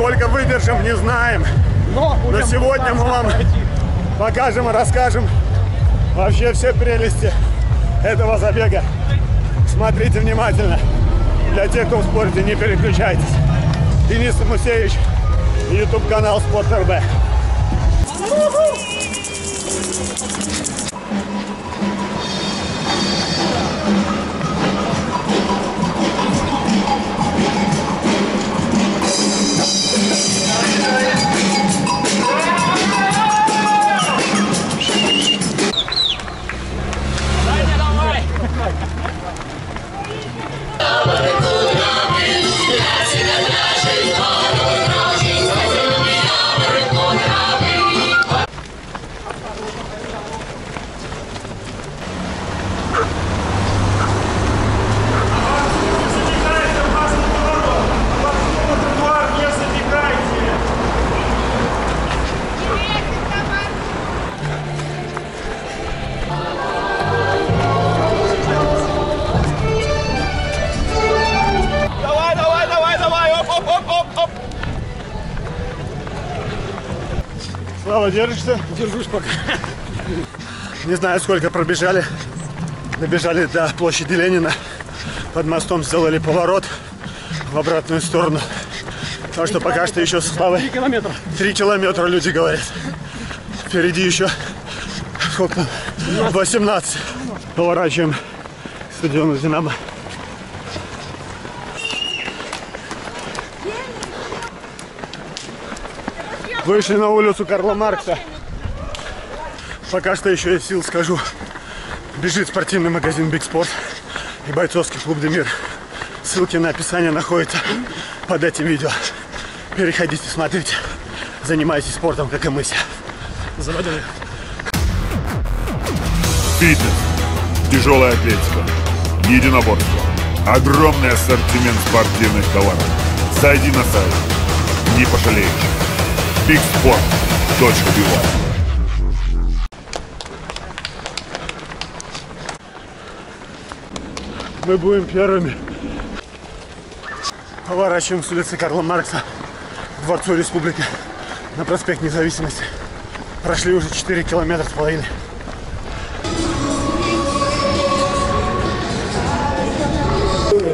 Сколько выдержим, не знаем. Но, Но сегодня мы вам пройти. покажем и расскажем вообще все прелести этого забега. Смотрите внимательно. Для тех, кто в спорте, не переключайтесь. Денис Мусеевич, YouTube канал Спорт РБ. Слава, держишься? Держусь пока. Не знаю, сколько пробежали. Добежали до площади Ленина. Под мостом сделали поворот в обратную сторону. Так что пока что еще с Славой Километра. три километра, люди говорят. Впереди еще сколько там? 18. Поворачиваем к стадиону «Динамо». Вышли на улицу Карла Маркса. Пока что еще есть сил, скажу. Бежит спортивный магазин Big Sport и бойцовский клуб Демир. Ссылки на описание находятся под этим видео. Переходите, смотрите. Занимайтесь спортом, как и мы все. Заводили. Фитнес, тяжелая атлетика, единоборство, огромный ассортимент спортивных товаров. Зайди на сайт, не пожалеешь. bigsport.by Мы будем первыми. Поворачиваем с улицы Карла Маркса к Дворцу Республики на проспект Независимости. Прошли уже 4 километра с половиной.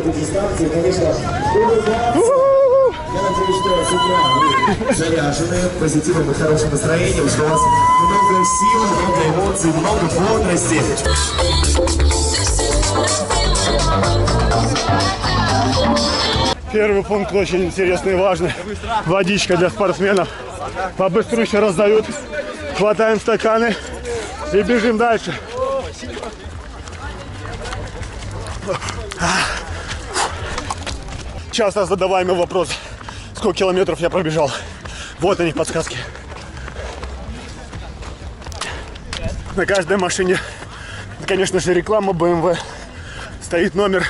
дистанции, конечно, я надеюсь, что с утра вы заряжены позитивом и хорошим настроением, что у вас много сил, много эмоций, много бодрости. Первый пункт очень интересный и важный. Водичка для спортсменов. Побыстрее раздают. Хватаем стаканы и бежим дальше. Часто задаваемый вопрос, сколько километров я пробежал. Вот они подсказки. На каждой машине, конечно же, реклама BMW. Стоит номер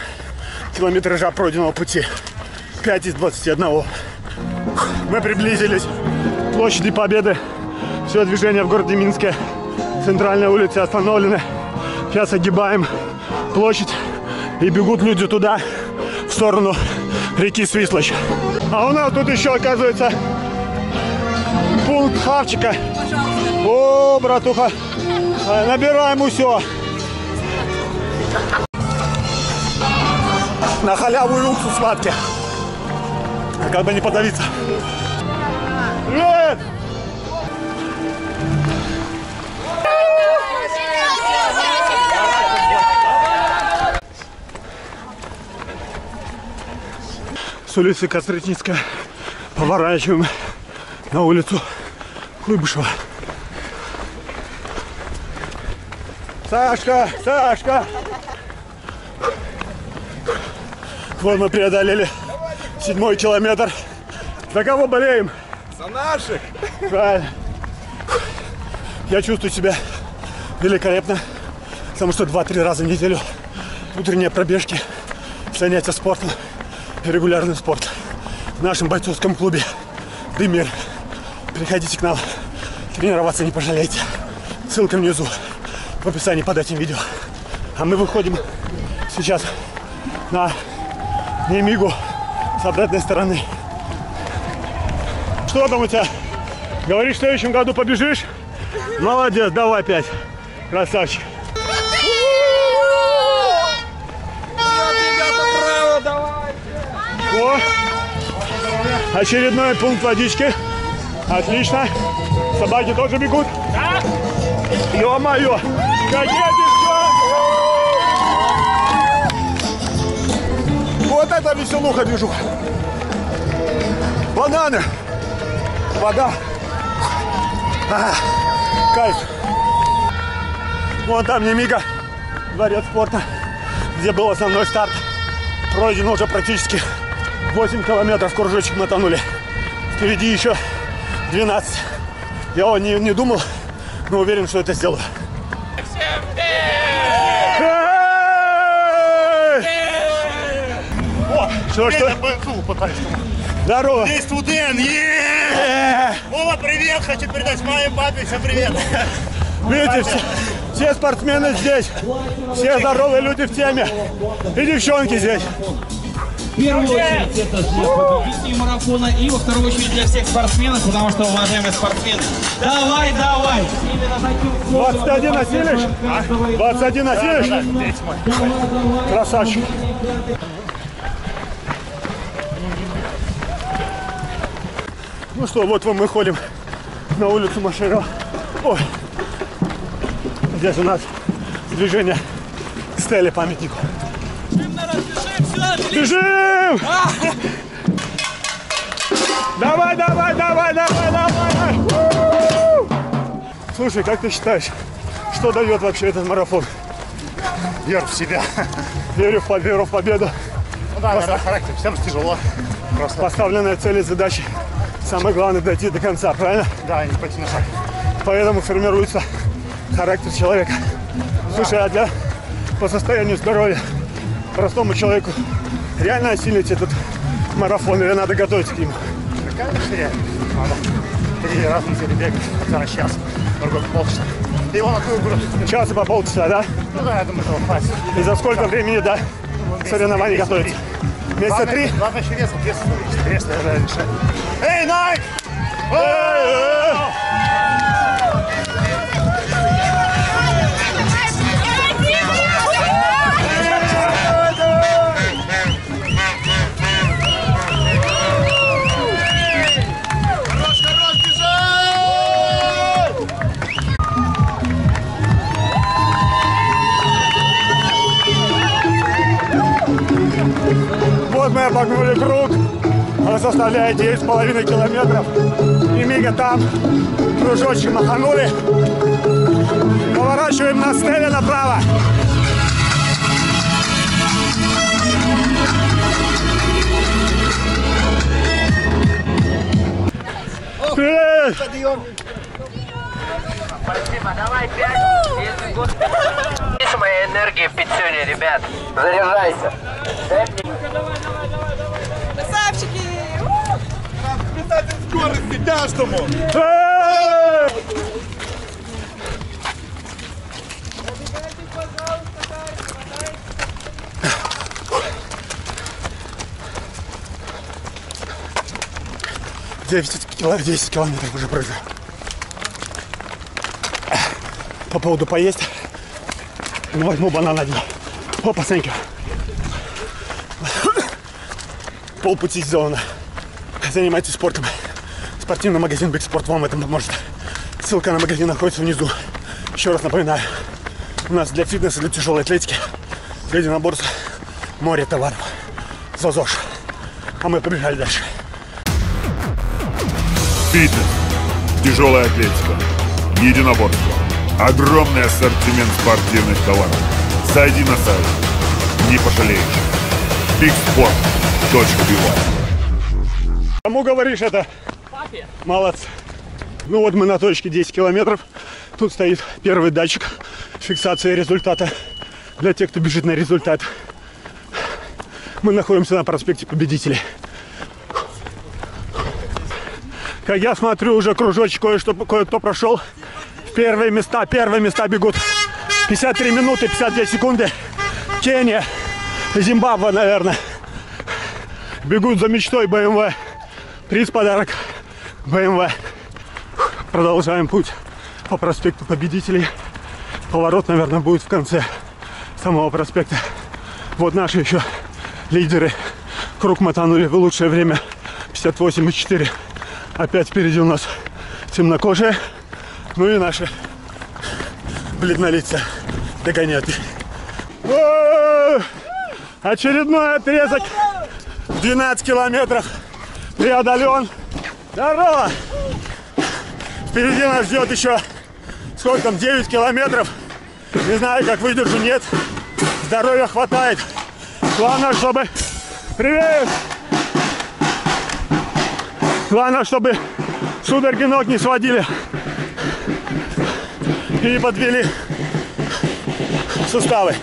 километража пройденного пути. 5 из 21. Мы приблизились к площади Победы. Все движение в городе Минске. Центральная улица остановлены. Сейчас огибаем площадь и бегут люди туда, в сторону реки Свислочь. А у нас тут еще, оказывается, пункт хавчика. О, братуха, э, набираем все. На халяву и уксус сладкий. А Как бы не подавиться. Привет! С улицы Костричницкая поворачиваем на улицу Куйбышева. Сашка, Сашка. Вот мы преодолели седьмой километр. За кого болеем? За наших! Правильно. Я чувствую себя великолепно, потому что 2-3 раза в неделю утренние пробежки, занятия спортом регулярный спорт в нашем бойцовском клубе «Дымир». Приходите к нам, тренироваться не пожалеете. Ссылка внизу в описании под этим видео. А мы выходим сейчас на Немигу с обратной стороны. Что там у тебя? Говоришь, в следующем году побежишь? Молодец, давай пять. Красавчик. Очередной пункт водички. Отлично. Собаки тоже бегут. Ё-моё! Вот это веселуха движуха. Бананы. Вода. А, кайф. Вон там Немига, дворец спорта, где был основной старт. Пройдено уже практически 8 километров, кружочек мотанули. Впереди еще 12. Я о, не, не думал, но уверен, что это сделаю. Эй! О, что, что? Здорово. Здесь студент! Вова, привет! Хочу передать маме, папе всем привет! Видите, все, все спортсмены здесь. Все здоровые люди в теме. И девчонки здесь. В первую очередь это для победителей марафона и во вторую очередь для всех спортсменов, потому что, уважаемые спортсмены, давай, давай! Именно таким 21 осилишь? 21 осилишь? Красавчик. Ну что, вот мы ходим на улицу Машерова. Ой. Здесь у нас движение к стеле памятнику. Бежим! Давай, давай, давай, давай, давай! Слушай, как ты считаешь, что дает вообще этот марафон? Верь в себя. Верю в, по- веру в победу. Ну да, наверное, характер. Всем тяжело. Просто, Поставленная цель и задача. Самое главное дойти до конца, правильно? да, не пойти на шаг. Поэтому формируется характер человека. Слушай, а для по состоянию здоровья простому человеку реально осилить этот марафон или надо готовиться к нему? Конечно, реально. Надо три раза в неделю бегать. На час, другой полчаса. И вон твою группу. Час и по полчаса, да? Ну да, я думаю, этого хватит. И за сколько времени до соревнований готовиться? Месяца три? главное еще вес, вес. Вес, решает. Эй, Найк! Обогнули круг. Он составляет 9,5 километров. И мига там кружочек маханули. Поворачиваем на стеле направо. Привет! Спасибо, давай пять. Видишь моей энергии в пятюне, ребят. Заряжайся. Дай мне Скорости каждому! Эй! Десять кило- 10 километров уже пройду. По поводу поесть. Ну, возьму банан один. Опа, you. Полпути сделано. Занимайтесь спортом. Спортивный магазин Big Sport вам в этом поможет. Ссылка на магазин находится внизу. Еще раз напоминаю, у нас для фитнеса, для тяжелой атлетики, для единоборств море товаров. ЗОЗОШ. А мы побежали дальше. Фитнес. Тяжелая атлетика. Единоборство. Огромный ассортимент спортивных товаров. Зайди на сайт. Не пожалеешь. bigsport.by Кому говоришь это? Молодцы. Ну вот мы на точке 10 километров. Тут стоит первый датчик фиксации результата для тех, кто бежит на результат. Мы находимся на проспекте Победителей. Как я смотрю, уже кружочек кое-что кое-кто прошел. Первые места, первые места бегут. 53 минуты, 52 секунды. Кения, Зимбабве, наверное. Бегут за мечтой БМВ. Приз подарок БМВ. Продолжаем путь по проспекту Победителей. Поворот, наверное, будет в конце самого проспекта. Вот наши еще лидеры. Круг мотанули в лучшее время 58,4. Опять впереди у нас темнокожие. Ну и наши бледнолица догоняют. Очередной отрезок 12 километров преодолен. Здорово! Впереди нас ждет еще сколько там, 9 километров. Не знаю, как выдержу, нет. Здоровья хватает. Главное, чтобы... Привет! Главное, чтобы судороги ног не сводили. И не подвели суставы.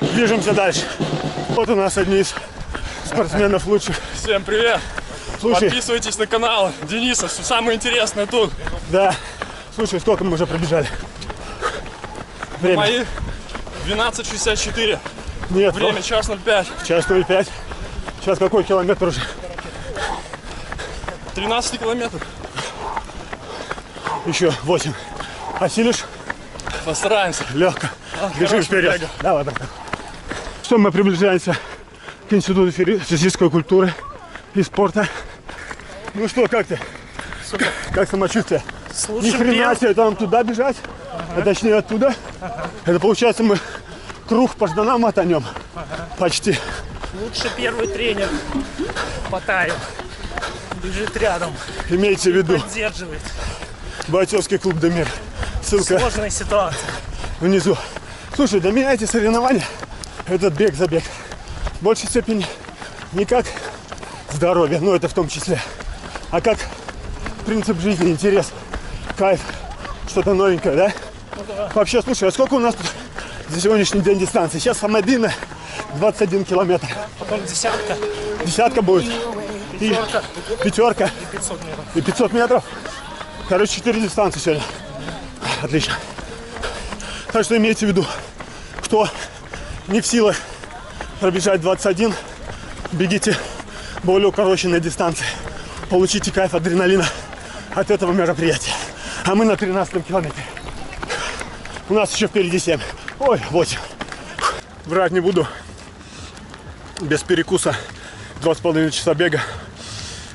Движемся дальше. Вот у нас одни из спортсменов лучших. Всем привет! Слушай, Подписывайтесь на канал Дениса, все самое интересное тут. да. Слушай, сколько мы уже пробежали? Время. Мои 12.64, Нет, время час 05, Час 05. Сейчас какой километр уже? 13 километров. Еще 8. Осилишь? Постараемся. Легко. Бежим хорошего вперед. бега. Давай, братан. Что мы приближаемся к Институту физи- физической культуры и спорта. Ну что, как ты? Как самочувствие? Ни хрена себе, это нам туда бежать, а точнее оттуда. Это получается мы круг по жданам мотанем. Почти. Лучше первый тренер Потаев. Бежит рядом, Имейте в виду, поддерживает. бойцовский клуб Демир. Ссылка Сложная ситуация. внизу. Слушай, для меня эти соревнования, этот бег за бег, в большей степени не как здоровье, но это в том числе, а как принцип жизни, интерес, кайф, что-то новенькое, да? Вообще, слушай, а сколько у нас тут за сегодняшний день дистанции? Сейчас самая длинная 21 километр. Потом десятка, Десятка будет. И пятерка и 500 метров. И 500 метров. Короче, 4 дистанции сегодня. Отлично. Так что имейте в виду, кто не в силах пробежать 21, бегите более укороченной дистанции. Получите кайф адреналина от этого мероприятия. А мы на 13 километре. У нас еще впереди 7. Ой, 8. Врать не буду. Без перекуса 2,5 часа бега.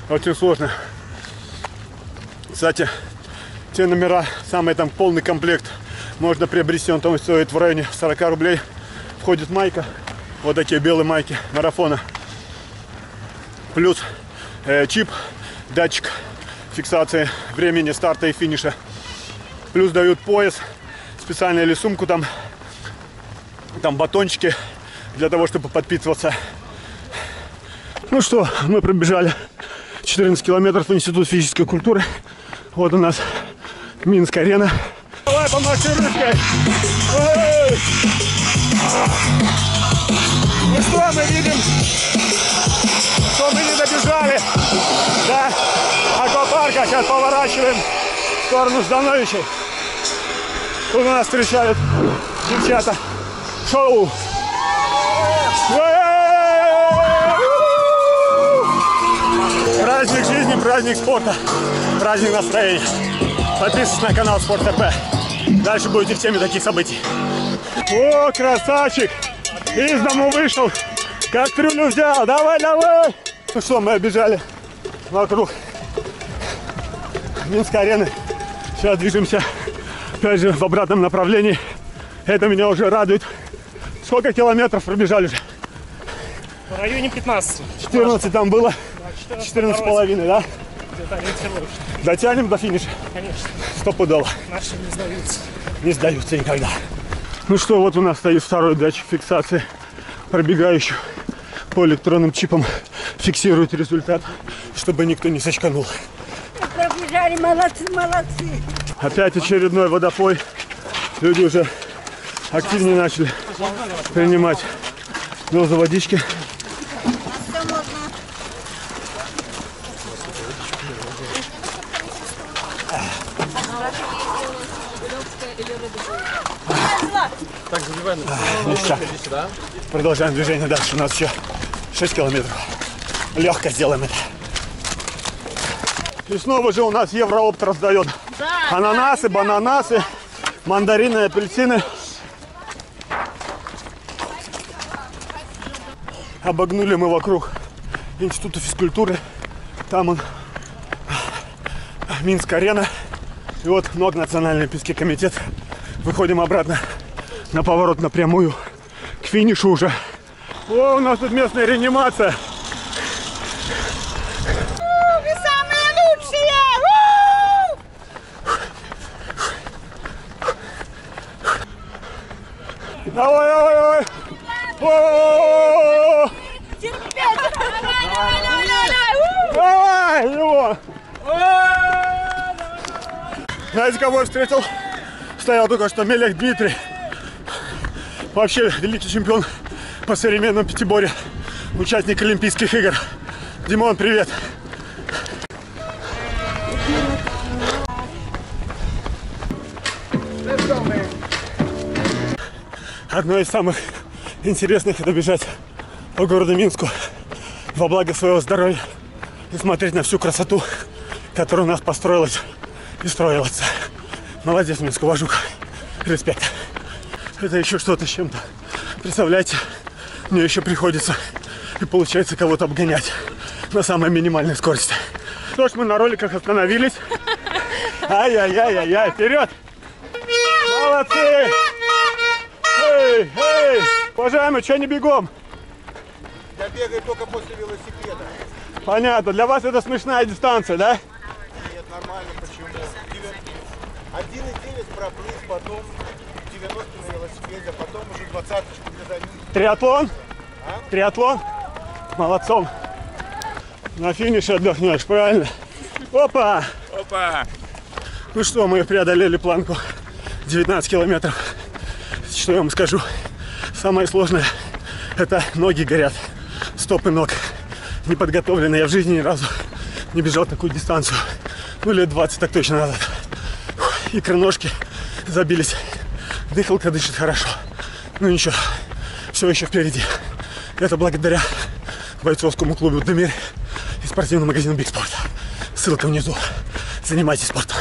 Очень сложно. Кстати, те номера, самый там полный комплект можно приобрести, он там стоит в районе 40 рублей. Входит майка, вот такие белые майки марафона. Плюс э, чип, датчик фиксации времени старта и финиша. Плюс дают пояс, специальную или сумку там, там батончики для того, чтобы подпитываться. Ну что, мы пробежали 14 километров в Институт физической культуры. Вот у нас Минск-арена. Давай помаши ручкой. Ой! Ну что, мы видим, что мы не добежали до аквапарка. Сейчас поворачиваем в сторону Ждановичей. Тут у нас встречают девчата. Шоу. Праздник жизни, праздник спорта, праздник настроения. Подписывайтесь на канал Спорт ТП. Дальше будете в теме таких событий. О, красавчик! Из дому вышел, как трюлю взял. Давай, давай! Ну что, мы обижали вокруг Минской арены. Сейчас движемся опять же в обратном направлении. Это меня уже радует. Сколько километров пробежали уже? В районе 15. 14 там было, 14 с половиной, да? Дотянем до финиша. Конечно. Стопудово. Наши не сдаются. Не сдаются никогда. Ну что, вот у нас стоит второй датчик фиксации пробегающих по электронным чипам фиксирует результат, чтобы никто не сочканул. Пробежали, молодцы, молодцы. Опять очередной водопой. Люди уже активнее начали принимать дозу водички. Ништяк. Продолжаем движение дальше. У нас еще 6 километров. Легко сделаем это. И снова же у нас Евроопт раздает ананасы, бананасы, мандарины, апельсины. Обогнули мы вокруг Института физкультуры. Там он, Минск-арена. И вот многонациональный Олимпийский комитет. Выходим обратно на поворот напрямую к финишу уже. О, у нас тут местная реанимация. Вы самые лучшие! Давай, давай, давай. О, давай, давай! Давай его. Знаете, кого я встретил? Стоял только что Мелех Дмитрий. Вообще великий чемпион по современному пятиборе. Участник Олимпийских игр. Димон, привет. Одно из самых интересных это бежать по городу Минску во благо своего здоровья и смотреть на всю красоту, которая у нас построилась и строилась. Молодец, Минск, уважуха. Респект. Это еще что-то с чем-то. Представляете, мне еще приходится и получается кого-то обгонять на самой минимальной скорости. Что ж, мы на роликах остановились. Ай-яй-яй-яй-яй, вперед! Молодцы! Эй, эй! Уважаемые, что не бегом? Я бегаю только после велосипеда. Понятно, для вас это смешная дистанция, да? Нет, нормально, почему? 1,9 проплыть, потом 90 на велосипеде, а потом уже двадцаточку для за Триатлон? Триатлон? Молодцом. На финише отдохнешь, правильно? Опа! Опа! Ну что, мы преодолели планку 19 километров. Что я вам скажу? Самое сложное – это ноги горят. Стопы ног. Неподготовленные. Я в жизни ни разу не бежал такую дистанцию. Ну, лет 20 так точно назад. Фух, Икроножки забились. Дыхалка дышит хорошо. Ну ничего, все еще впереди. Это благодаря бойцовскому клубу «Демир» и спортивному магазину «Биг Спорт». Ссылка внизу. Занимайтесь спортом.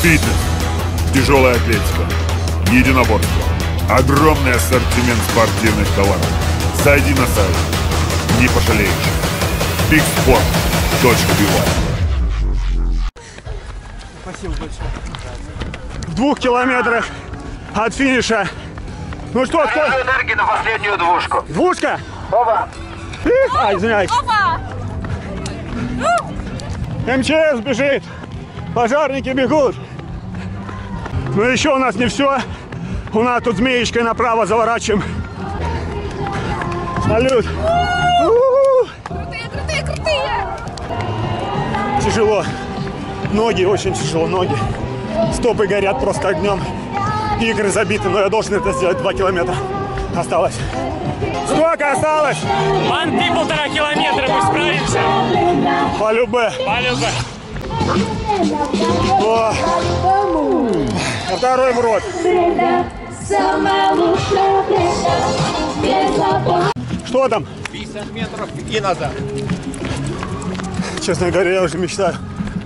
Фитнес, тяжелая атлетика, единоборство, огромный ассортимент спортивных товаров. Зайди на сайт, не пожалеешь. bigsport.by В двух километрах от финиша. Ну что, кто? энергии на последнюю двушку. Двушка? Оба. Их, а, извиняюсь. Опа! МЧС бежит. Пожарники бегут. Но еще у нас не все. У нас тут змеечкой направо заворачиваем. Салют. У-у-у. Крутые, крутые, крутые! Тяжело. Ноги очень тяжело, ноги. Стопы горят просто огнем. Игры забиты, но я должен это сделать. Два километра осталось. Сколько осталось? Манты полтора километра, мы справимся. По любе. Полюбе. О, а второй в рот. Самая лучшая Что там? 50 метров и назад. Честно говоря, я уже мечтаю,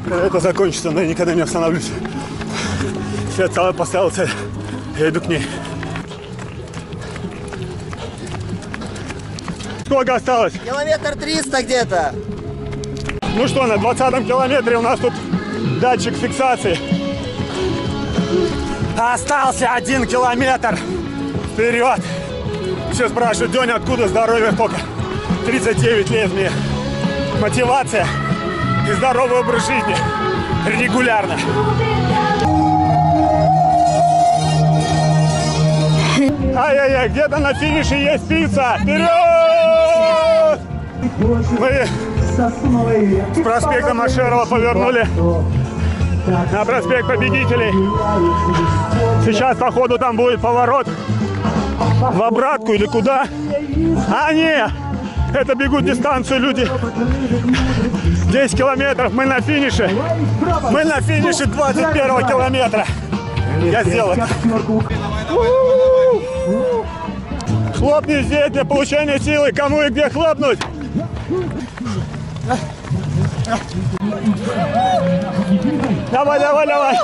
когда это закончится, но я никогда не остановлюсь. Я целый поставил цель, я иду к ней. Сколько осталось? Километр 300 где-то. Ну что, на 20 километре у нас тут датчик фиксации. Остался один километр. Вперед! Все спрашивают, Деня, откуда здоровье только? 39 лет мне. Мотивация и здоровый образ жизни. регулярно. Ай-яй-яй, где-то на финише есть пицца. Вперед! Мы с проспекта Машерова повернули на проспект Победителей. Сейчас, походу, там будет поворот в обратку или куда. А, не! Это бегут дистанцию люди. 10 километров, мы на финише. Мы на финише 21 километра. Я сделал. Хлопни здесь для получения силы. Кому и где хлопнуть? Давай, давай, давай.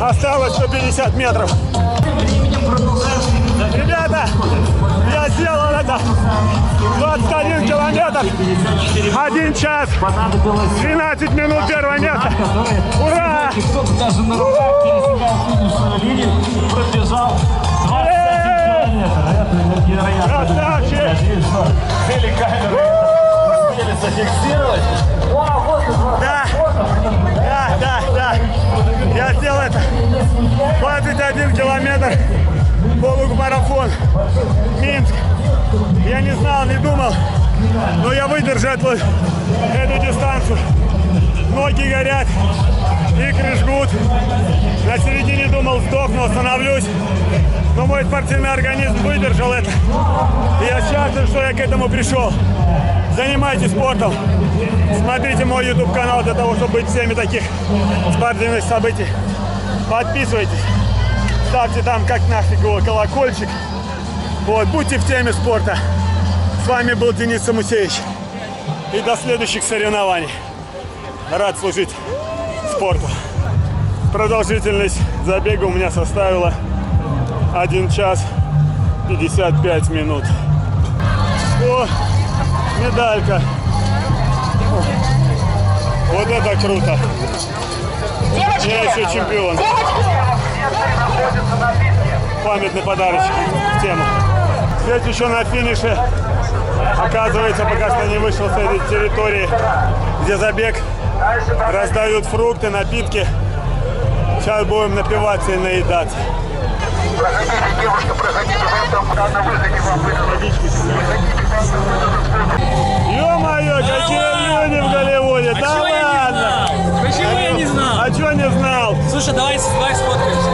Осталось 150 метров. Ребята, я сделал это. 21 километр. 1 час. 12 минут первое место. Ура! Даже на руках пересекал финишную линию, пробежал 21 километров. Это невероятно. Надеюсь, что цели камеры это успели зафиксировать. Да, да, да, да. Я сделал это. 21 километр. Полумарафон. Минск. Я не знал, не думал. Но я выдержу эту, эту дистанцию. Ноги горят, икры жгут. На середине думал, сдохну, остановлюсь. Но мой спортивный организм выдержал это. И я счастлив, что я к этому пришел. Занимайтесь спортом. Смотрите мой YouTube канал для того, чтобы быть всеми таких спортивных событий. Подписывайтесь. Ставьте там как нафиг его колокольчик. Вот, будьте в теме спорта. С вами был Денис Самусевич. И до следующих соревнований. Рад служить спорту. Продолжительность забега у меня составила 1 час 55 минут. О, медалька. Вот это круто. Я еще чемпион. Памятный подарочек в тему. Здесь еще на финише. Оказывается, пока что не вышел с этой территории, где забег, раздают фрукты, напитки. Сейчас будем напиваться и наедаться. Проходите, девушка, проходите, вам там на выходе вам Ё-моё, какие люди в Голливуде! Да Почему я не знал? А чё не знал? Слушай, давай, давай сфоткаемся.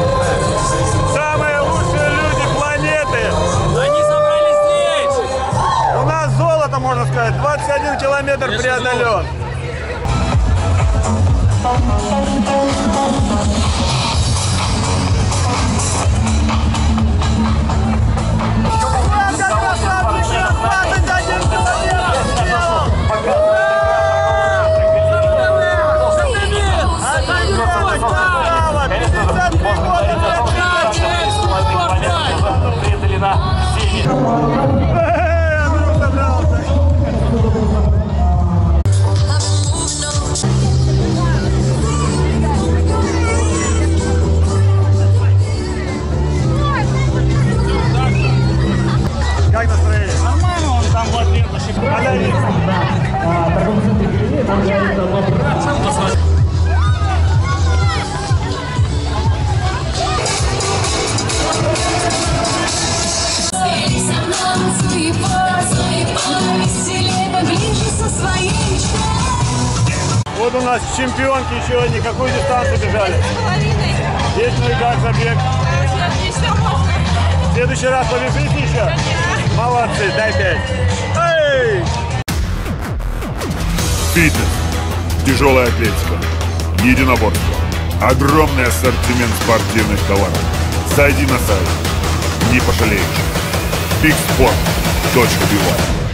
Самые лучшие люди планеты! Они собрались здесь! У нас золото, можно сказать. 21 километр преодолен. Нас чемпионки еще никакую дистанцию бежали. Есть ну как забег. В следующий раз побежите еще? Молодцы, дай пять. Эй! Фитнес, тяжелая атлетика, единоборство, огромный ассортимент спортивных товаров. Зайди на сайт, не пожалеешь. bigsport.by